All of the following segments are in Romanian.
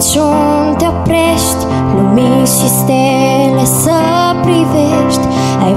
Crăciun te oprești Lumini și stele să privești. Ai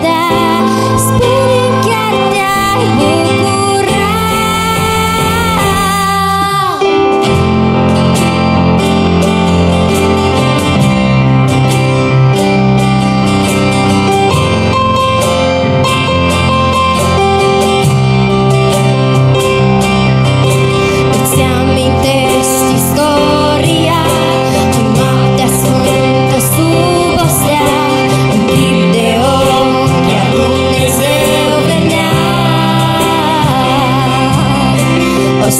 that